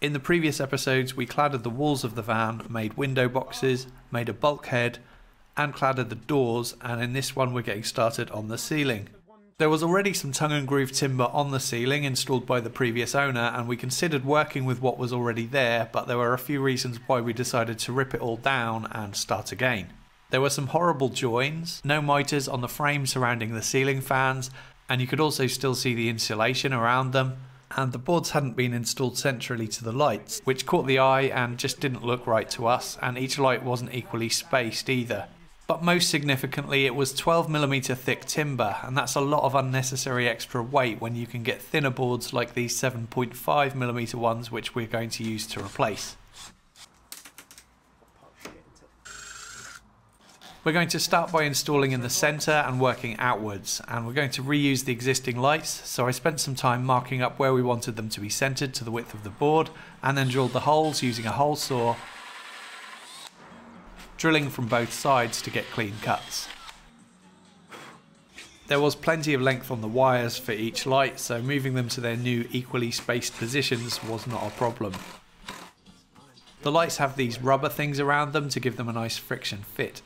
In the previous episodes, we cladded the walls of the van, made window boxes, made a bulkhead, and cladded the doors, and in this one, we're getting started on the ceiling. There was already some tongue and groove timber on the ceiling installed by the previous owner, and we considered working with what was already there, but there were a few reasons why we decided to rip it all down and start again. There were some horrible joins, no miters on the frame surrounding the ceiling fans, and you could also still see the insulation around them. And the boards hadn't been installed centrally to the lights, which caught the eye and just didn't look right to us, and each light wasn't equally spaced either but most significantly it was 12mm thick timber and that's a lot of unnecessary extra weight when you can get thinner boards like these 7.5mm ones which we're going to use to replace. We're going to start by installing in the centre and working outwards and we're going to reuse the existing lights so I spent some time marking up where we wanted them to be centred to the width of the board and then drilled the holes using a hole saw drilling from both sides to get clean cuts. There was plenty of length on the wires for each light, so moving them to their new equally spaced positions was not a problem. The lights have these rubber things around them to give them a nice friction fit.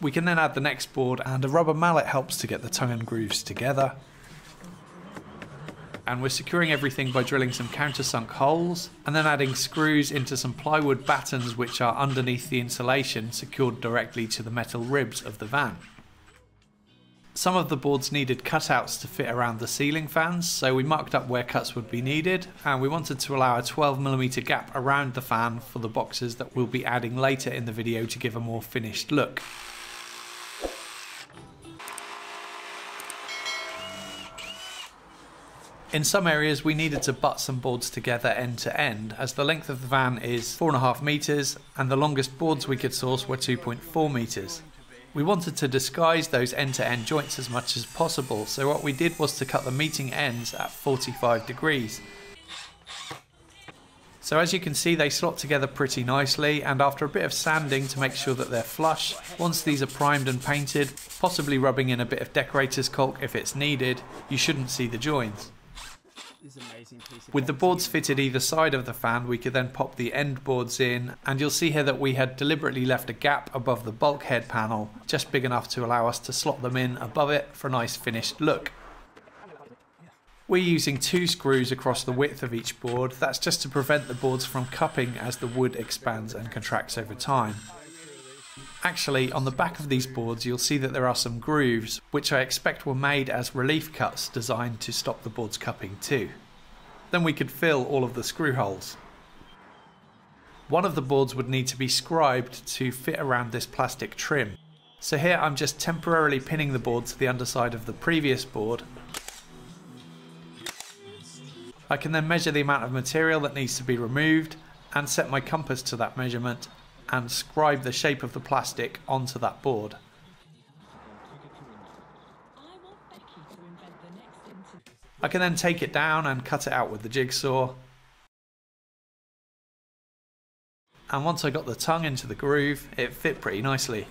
We can then add the next board and a rubber mallet helps to get the tongue and grooves together and we're securing everything by drilling some countersunk holes and then adding screws into some plywood battens which are underneath the insulation secured directly to the metal ribs of the van. Some of the boards needed cutouts to fit around the ceiling fans, so we marked up where cuts would be needed, and we wanted to allow a 12mm gap around the fan for the boxes that we'll be adding later in the video to give a more finished look. In some areas we needed to butt some boards together end to end as the length of the van is 4.5 metres and the longest boards we could source were 2.4 metres. We wanted to disguise those end to end joints as much as possible so what we did was to cut the meeting ends at 45 degrees. So as you can see they slot together pretty nicely and after a bit of sanding to make sure that they're flush, once these are primed and painted, possibly rubbing in a bit of decorator's caulk if it's needed, you shouldn't see the joins. With the boards fitted either side of the fan, we could then pop the end boards in, and you'll see here that we had deliberately left a gap above the bulkhead panel, just big enough to allow us to slot them in above it for a nice finished look. We're using two screws across the width of each board, that's just to prevent the boards from cupping as the wood expands and contracts over time. Actually, on the back of these boards you'll see that there are some grooves, which I expect were made as relief cuts designed to stop the boards cupping too. Then we could fill all of the screw holes. One of the boards would need to be scribed to fit around this plastic trim. So here I'm just temporarily pinning the board to the underside of the previous board. I can then measure the amount of material that needs to be removed and set my compass to that measurement and scribe the shape of the plastic onto that board. I can then take it down and cut it out with the jigsaw. And once I got the tongue into the groove, it fit pretty nicely.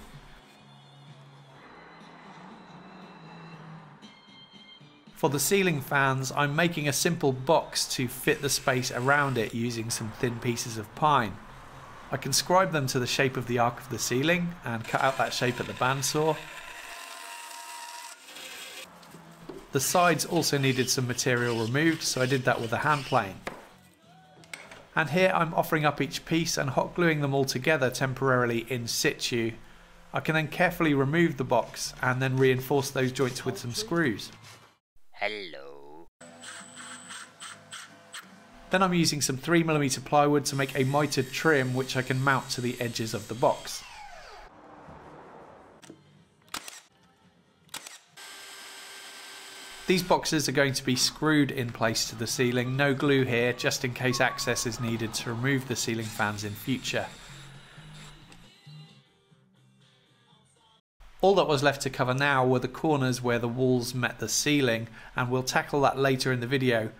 For the ceiling fans, I'm making a simple box to fit the space around it using some thin pieces of pine. I can scribe them to the shape of the arc of the ceiling and cut out that shape at the bandsaw. The sides also needed some material removed, so I did that with a hand plane. And here I'm offering up each piece and hot gluing them all together temporarily in situ. I can then carefully remove the box and then reinforce those joints with some screws. Then I'm using some 3mm plywood to make a mitered trim which I can mount to the edges of the box. These boxes are going to be screwed in place to the ceiling, no glue here just in case access is needed to remove the ceiling fans in future. All that was left to cover now were the corners where the walls met the ceiling and we'll tackle that later in the video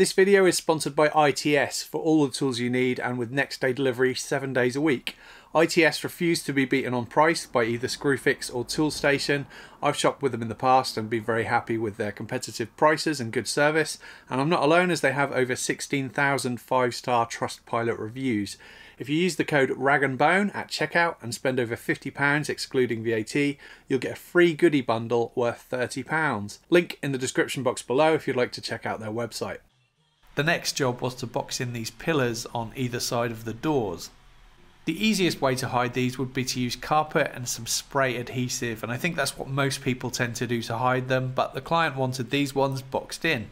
this video is sponsored by ITS for all the tools you need and with next day delivery seven days a week. ITS refuse to be beaten on price by either Screwfix or Toolstation. I've shopped with them in the past and been very happy with their competitive prices and good service, and I'm not alone as they have over 16,000 five-star Trustpilot reviews. If you use the code RAGANDBONE at checkout and spend over £50 excluding VAT, you'll get a free goodie bundle worth £30. Link in the description box below if you'd like to check out their website. The next job was to box in these pillars on either side of the doors. The easiest way to hide these would be to use carpet and some spray adhesive, and I think that's what most people tend to do to hide them, but the client wanted these ones boxed in.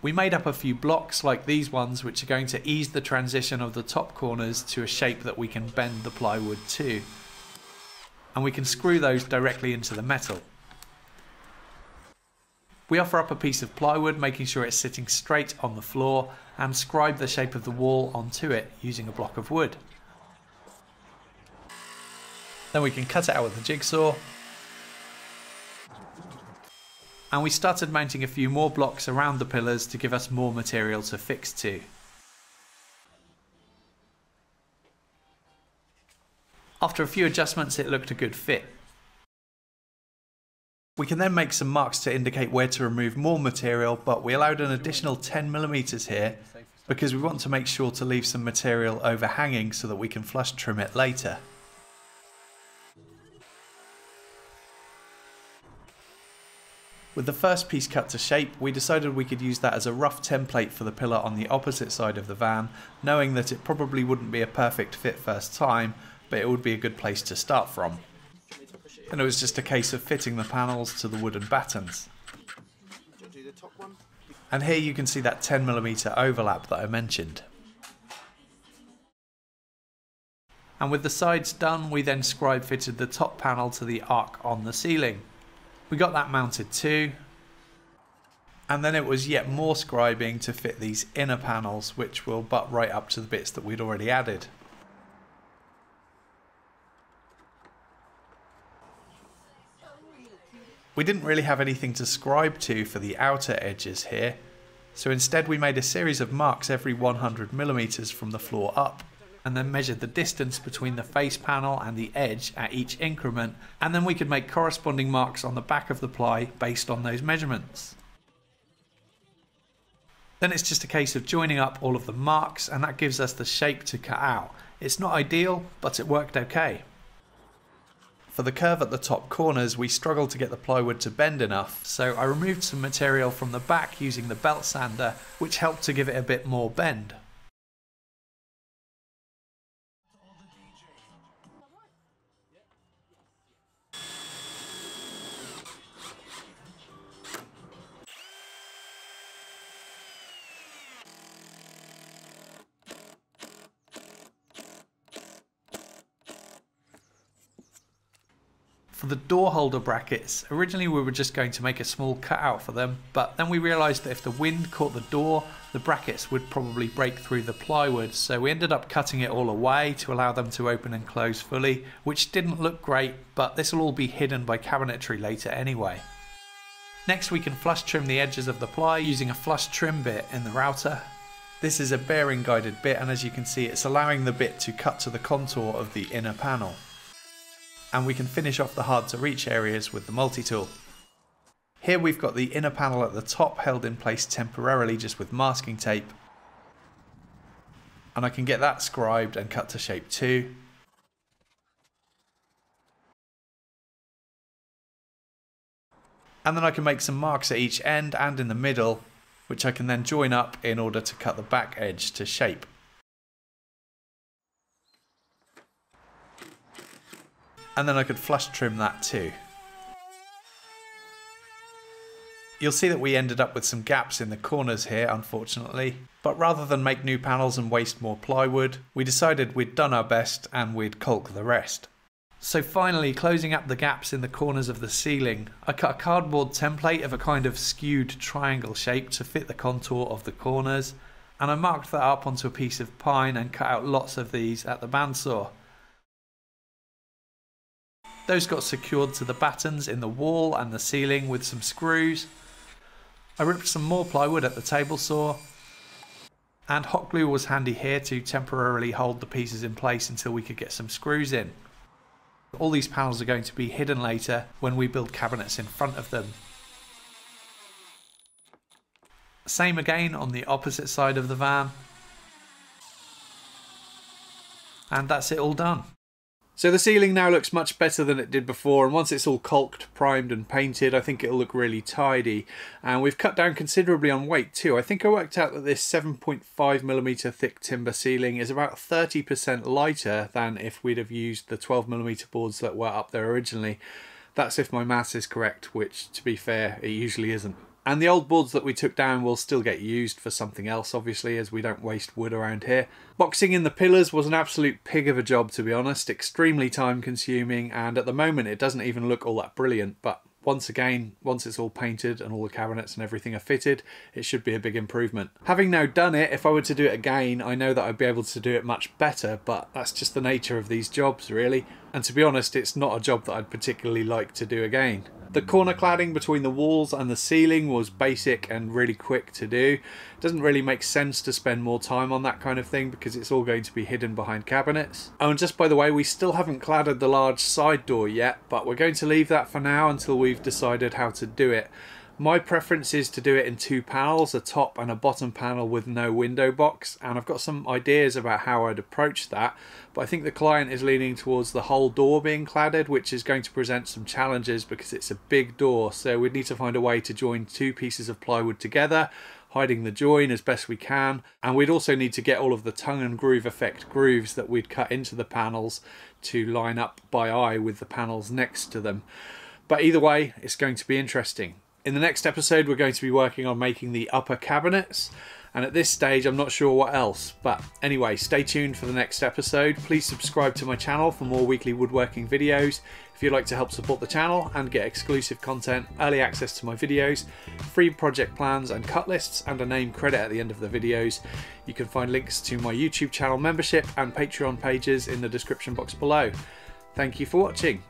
We made up a few blocks like these ones, which are going to ease the transition of the top corners to a shape that we can bend the plywood to. And we can screw those directly into the metal. We offer up a piece of plywood, making sure it's sitting straight on the floor, and scribe the shape of the wall onto it using a block of wood. Then we can cut it out with a jigsaw. And we started mounting a few more blocks around the pillars to give us more material to fix to. After a few adjustments it looked a good fit. We can then make some marks to indicate where to remove more material but we allowed an additional 10mm here because we want to make sure to leave some material overhanging so that we can flush trim it later. With the first piece cut to shape, we decided we could use that as a rough template for the pillar on the opposite side of the van, knowing that it probably wouldn't be a perfect fit first time, but it would be a good place to start from. And it was just a case of fitting the panels to the wooden battens. And here you can see that 10mm overlap that I mentioned. And with the sides done, we then scribe fitted the top panel to the arc on the ceiling. We got that mounted too. And then it was yet more scribing to fit these inner panels, which will butt right up to the bits that we'd already added. We didn't really have anything to scribe to for the outer edges here, so instead we made a series of marks every 100 millimeters from the floor up and then measured the distance between the face panel and the edge at each increment and then we could make corresponding marks on the back of the ply based on those measurements. Then it's just a case of joining up all of the marks and that gives us the shape to cut out. It's not ideal but it worked okay. For the curve at the top corners we struggled to get the plywood to bend enough so I removed some material from the back using the belt sander which helped to give it a bit more bend. The door holder brackets, originally we were just going to make a small cutout for them, but then we realised that if the wind caught the door, the brackets would probably break through the plywood, so we ended up cutting it all away to allow them to open and close fully, which didn't look great, but this will all be hidden by cabinetry later anyway. Next we can flush trim the edges of the ply using a flush trim bit in the router. This is a bearing guided bit and as you can see it's allowing the bit to cut to the contour of the inner panel and we can finish off the hard to reach areas with the multi-tool. Here we've got the inner panel at the top held in place temporarily just with masking tape and I can get that scribed and cut to shape too. And then I can make some marks at each end and in the middle which I can then join up in order to cut the back edge to shape. And then I could flush trim that too. You'll see that we ended up with some gaps in the corners here unfortunately, but rather than make new panels and waste more plywood, we decided we'd done our best and we'd caulk the rest. So finally, closing up the gaps in the corners of the ceiling, I cut a cardboard template of a kind of skewed triangle shape to fit the contour of the corners, and I marked that up onto a piece of pine and cut out lots of these at the bandsaw. Those got secured to the battens in the wall and the ceiling with some screws. I ripped some more plywood at the table saw And hot glue was handy here to temporarily hold the pieces in place until we could get some screws in. All these panels are going to be hidden later when we build cabinets in front of them. Same again on the opposite side of the van. And that's it all done. So the ceiling now looks much better than it did before and once it's all caulked, primed and painted I think it'll look really tidy and we've cut down considerably on weight too. I think I worked out that this 7.5mm thick timber ceiling is about 30% lighter than if we'd have used the 12mm boards that were up there originally. That's if my maths is correct, which to be fair it usually isn't. And the old boards that we took down will still get used for something else, obviously, as we don't waste wood around here. Boxing in the pillars was an absolute pig of a job, to be honest. Extremely time consuming, and at the moment it doesn't even look all that brilliant, but once again, once it's all painted and all the cabinets and everything are fitted, it should be a big improvement. Having now done it, if I were to do it again, I know that I'd be able to do it much better, but that's just the nature of these jobs, really. And to be honest, it's not a job that I'd particularly like to do again. The corner cladding between the walls and the ceiling was basic and really quick to do. It doesn't really make sense to spend more time on that kind of thing because it's all going to be hidden behind cabinets. Oh, and just by the way, we still haven't cladded the large side door yet, but we're going to leave that for now until we've decided how to do it. My preference is to do it in two panels, a top and a bottom panel with no window box, and I've got some ideas about how I'd approach that, but I think the client is leaning towards the whole door being cladded, which is going to present some challenges because it's a big door, so we'd need to find a way to join two pieces of plywood together, hiding the join as best we can, and we'd also need to get all of the tongue and groove effect grooves that we'd cut into the panels to line up by eye with the panels next to them. But either way, it's going to be interesting. In the next episode, we're going to be working on making the upper cabinets. And at this stage, I'm not sure what else. But anyway, stay tuned for the next episode. Please subscribe to my channel for more weekly woodworking videos. If you'd like to help support the channel and get exclusive content, early access to my videos, free project plans and cut lists, and a name credit at the end of the videos, you can find links to my YouTube channel membership and Patreon pages in the description box below. Thank you for watching.